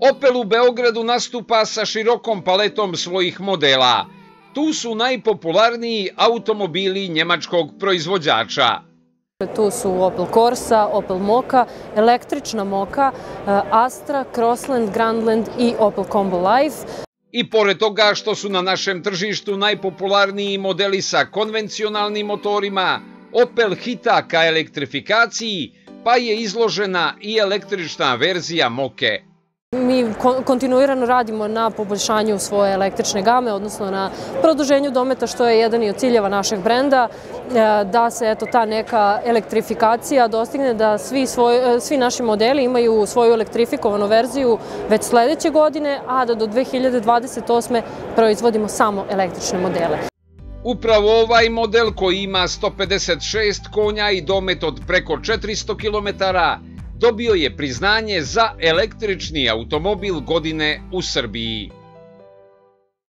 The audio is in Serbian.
Opel u Beogradu nastupa sa širokom paletom svojih modela. Tu su najpopularniji automobili njemačkog proizvođača. Tu su Opel Corsa, Opel Moka, električna Moka, eh, Astra, Crossland, Grandland i Opel Combo Life. I pored toga što su na našem tržištu najpopularniji modeli sa konvencionalnim motorima, Opel hita ka elektrifikaciji, pa je izložena i električna verzija Moke. Mi kontinuirano radimo na poboljšanju svoje električne game, odnosno na produženju dometa, što je jedan i od ciljeva našeg brenda, e, da se eto, ta neka elektrifikacija dostigne, da svi, svoj, e, svi naši modeli imaju svoju elektrifikovanu verziju već sledeće godine, a da do 2028. proizvodimo samo električne modele. Upravo ovaj model koji ima 156 konja i domet od preko 400 km dobio je priznanje za električni automobil godine u Srbiji.